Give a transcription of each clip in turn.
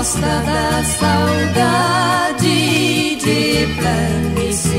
costa da saudade de planície.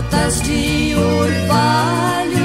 gotas de orvalho.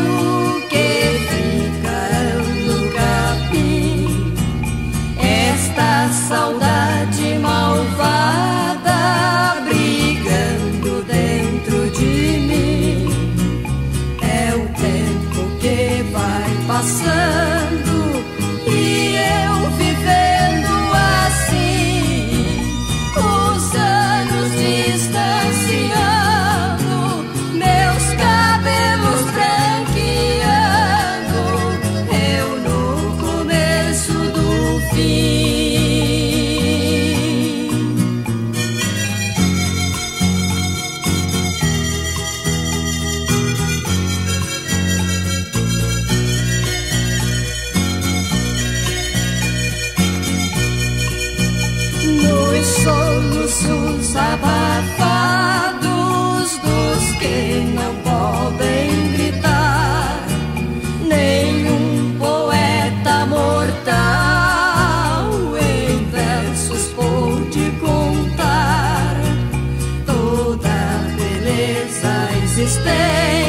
this thing